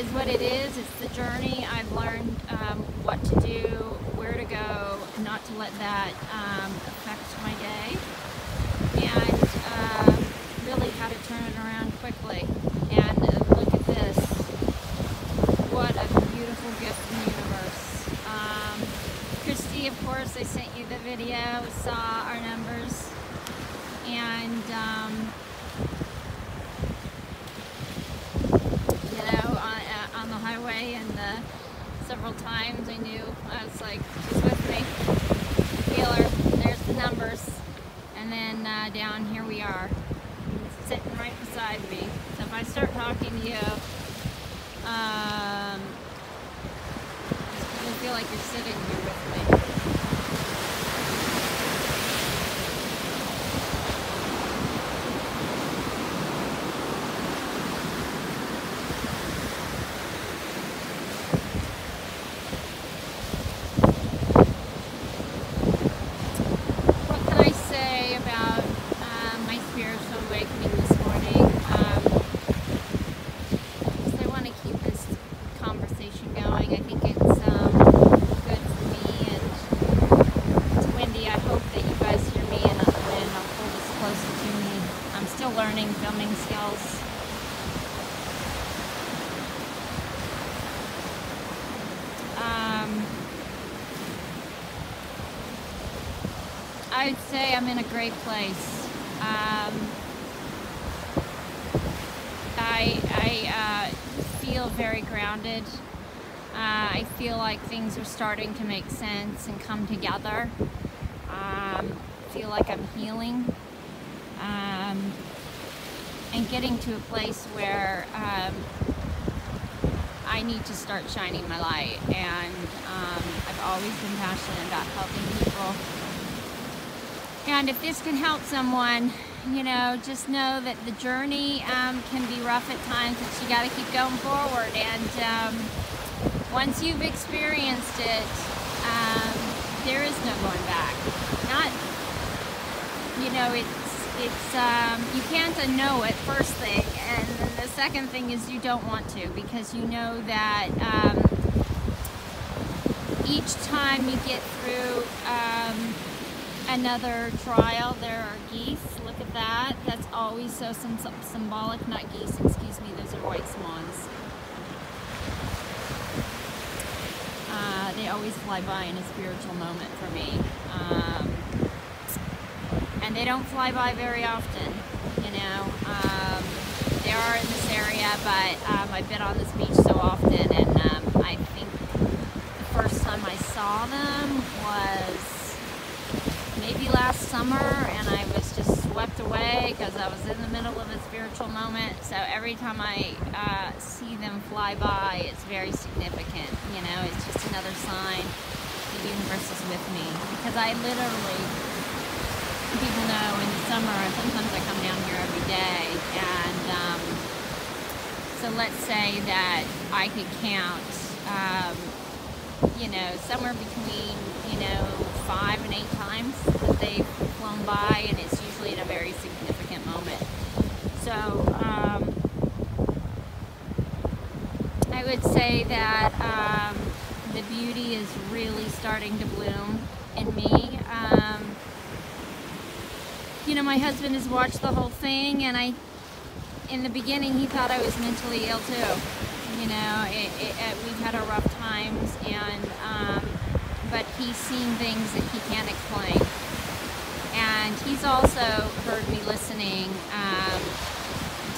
is what it is. It's the journey. I've learned um, what to do, where to go, not to let that um, affect my day, and um, really how to turn it around quickly. And uh, look at this. What a beautiful gift from the universe. Um, Christy, of course, I sent you the video, saw our numbers, and um, you know, on, uh, and the several times I knew, I was like, she's with me. Feel her. There's the numbers. And then uh, down here we are, sitting right beside me. So if I start talking to you, um, you'll feel like you're sitting here with me. What can I say about um, my spiritual this morning? Um, I want to keep this conversation going. I think it's um, good for me and to Wendy. I hope that you guys hear me and, and I'll pull this closer to me. I'm still learning filming skills. Um, I'd say I'm in a great place. Um, I, I uh, feel very grounded. Uh, I feel like things are starting to make sense and come together. Um, feel like I'm healing um, and getting to a place where um, I need to start shining my light. And um, I've always been passionate about helping people. And if this can help someone, you know, just know that the journey um, can be rough at times, but you got to keep going forward. And um, once you've experienced it, um, there is no going back. Not, you know, it's it's um, you can't unknow it first thing, and the second thing is you don't want to because you know that um, each time you get through um, another trial, there are geese. Look at that. That's always so sym- symbolic. Not geese, excuse me. Those are white swans. Uh, they always fly by in a spiritual moment for me. Um, and they don't fly by very often, you know. Um, they are in this area, but um, I've been on this beach so often, and um, I think the first time I saw them was maybe last summer, and I was just swept away because I was in the middle of a spiritual moment. So every time I uh, see them fly by, it's very significant. You know, it's just another sign the universe is with me because I literally people know in the summer, sometimes I come down here every day, and um, so let's say that I could count, um, you know, somewhere between, you know, five and eight times that they've flown by, and it's usually in a very significant moment. So um, I would say that um, the beauty is really starting to bloom in me. Um, you know, my husband has watched the whole thing, and I, in the beginning, he thought I was mentally ill too. You know, it, it, it, we've had our rough times, and um, but he's seen things that he can't explain. And he's also heard me listening um,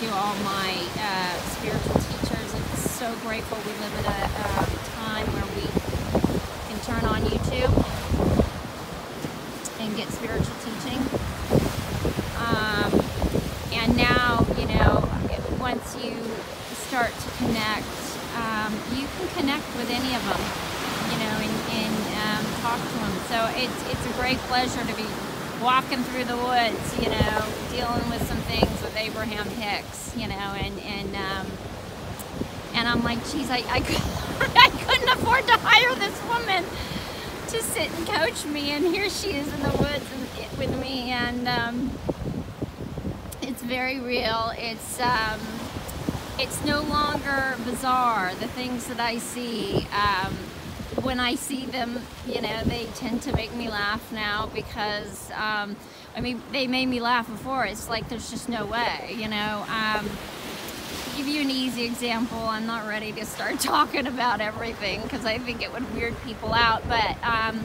to all my uh, spiritual teachers. I'm so grateful we live at a, a time where we can turn on YouTube and get spiritual teaching. Um, and now, you know, once you start to connect, um, you can connect with any of them, you know, and, and um, talk to them. So it's, it's a great pleasure to be walking through the woods, you know, dealing with some things with Abraham Hicks, you know, and, and, um, and I'm like, geez, I, I, could, I couldn't afford to hire this woman to sit and coach me, and here she is in the woods with me, and um, it's very real. It's um, it's no longer bizarre. The things that I see, um, when I see them, you know, they tend to make me laugh now because, um, I mean, they made me laugh before. It's like there's just no way, you know. Um, to give you an easy example, I'm not ready to start talking about everything because I think it would weird people out, but um,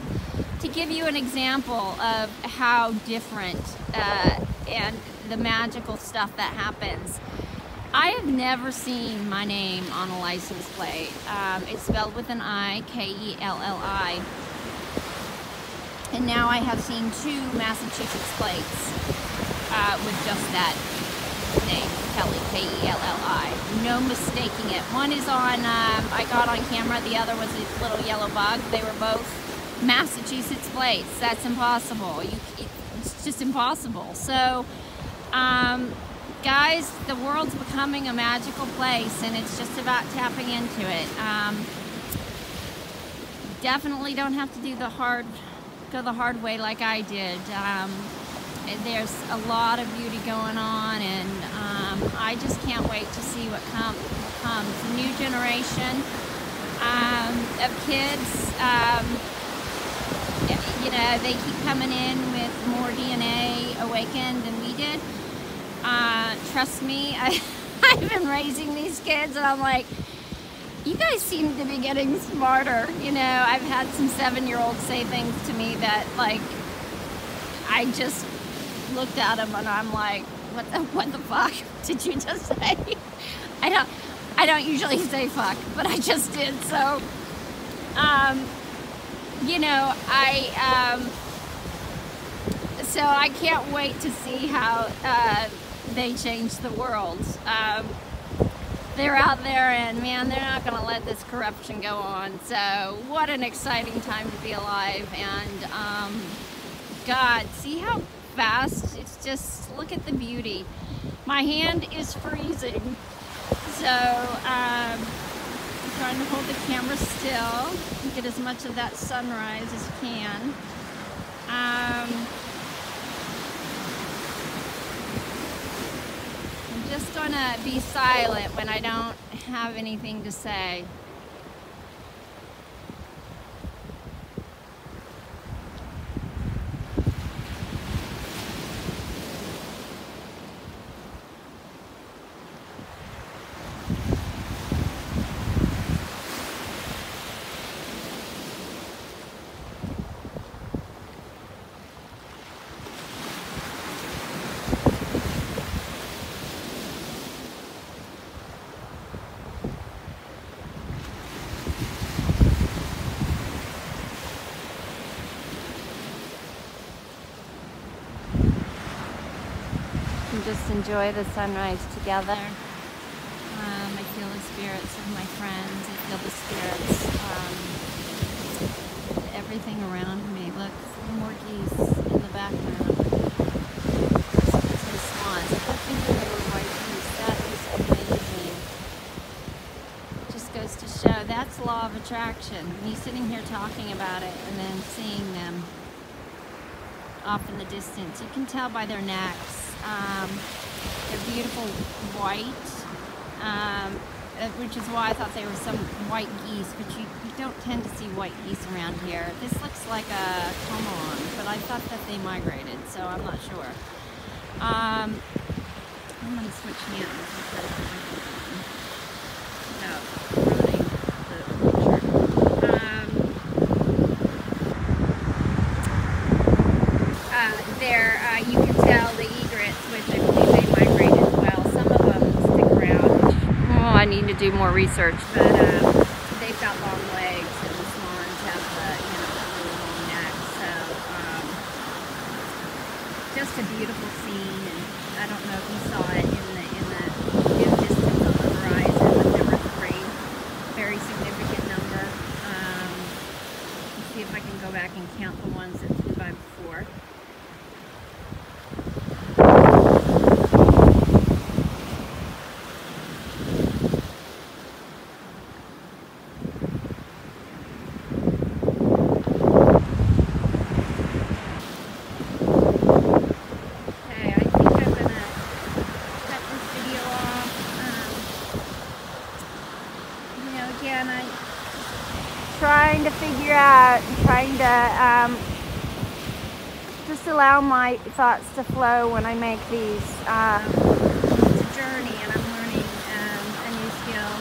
to give you an example of how different uh, and the magical stuff that happens. I have never seen my name on a license plate. Um, it's spelled with an I, K-E-L-L-I. And now I have seen two Massachusetts plates uh, with just that name, Kelli, K-E-L-L-I. No mistaking it. One is on, um, I got on camera, the other was a little yellow bug. They were both Massachusetts plates. That's impossible. You, it's just impossible. So, um, guys, the world's becoming a magical place, and it's just about tapping into it. Um, definitely don't have to do the hard, go the hard way like I did. Um, there's a lot of beauty going on, and um, I just can't wait to see what com comes. A new generation um, of kids. Um, you know, they keep coming in with more DNA awakened than we did. Uh, trust me, I, I've been raising these kids, and I'm like, you guys seem to be getting smarter. You know, I've had some seven-year-olds say things to me that, like, I just looked at them and I'm like, what the what the fuck did you just say? I don't I don't usually say fuck, but I just did. So, um, you know, I um, so I can't wait to see how uh, they change the world. Um, they're out there and man, they're not going to let this corruption go on. So what an exciting time to be alive. And um, God, see how fast. It's just, look at the beauty. My hand is freezing. So, um, I'm trying to hold the camera still and get as much of that sunrise as you can. Um, I'm just gonna be silent when I don't have anything to say. just enjoy the sunrise together. Um, I feel the spirits of my friends. I feel the spirits. Um, everything around me. Look, more geese in the background. Swans. I were white geese. That is amazing. Just goes to show that's law of attraction. Me sitting here talking about it and then seeing them off in the distance. You can tell by their necks. Um, they're beautiful white, um, uh, which is why I thought they were some white geese, but you, you don't tend to see white geese around here. This looks like a common, but I thought that they migrated, so I'm not sure. Um, I'm going to switch hands there, uh, you can tell the egrets, which I believe they migrate as well. Some of them stick around. Oh, I need to do more research, but um, they've got long legs, and the swans have the, you know, really long neck. So, um, just a beautiful scene, and I don't know if you saw it in the in the in distance on the horizon, but there were three, very significant number. Um, see if I can go back and count the ones that flew by before. again, I trying to figure out, trying to um, just allow my thoughts to flow when I make these. It's a journey, and I'm learning um, a new skill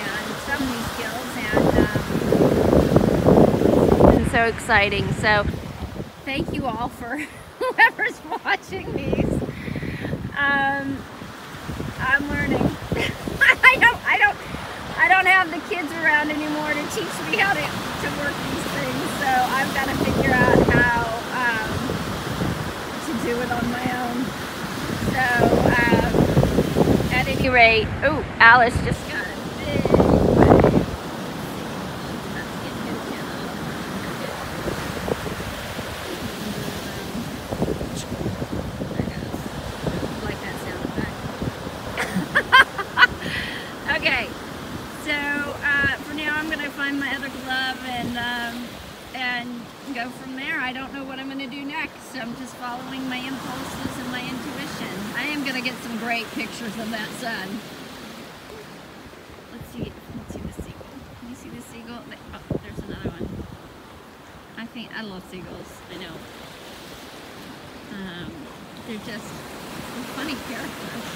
and some new skills, and um, it's so exciting. So, thank you all for whoever's watching these. Um, I'm learning. I don't. I don't. I don't have the kids around anymore to teach me how to, to work these things, so I've got to figure out how um, to do it on my own. So, um, at any rate, oh, Alice just find my other glove and um, and go from there. I don't know what I'm going to do next. I'm just following my impulses and my intuition. I am going to get some great pictures of that sun. Let's see. Let's see the seagull. Can you see the seagull? Oh, there's another one. I think I love seagulls. I know. Um, they're just funny characters.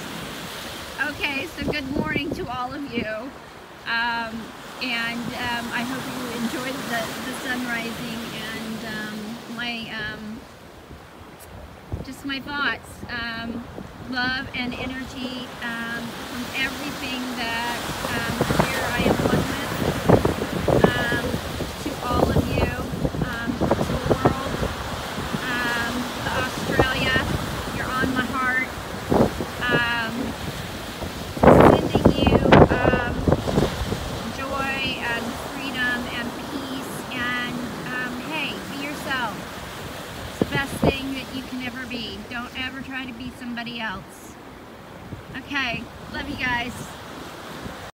Okay, so good morning to all of you. Um, and um, I hope you enjoyed the, the sun rising and um, my um, just my thoughts um, love and energy from everything that here I am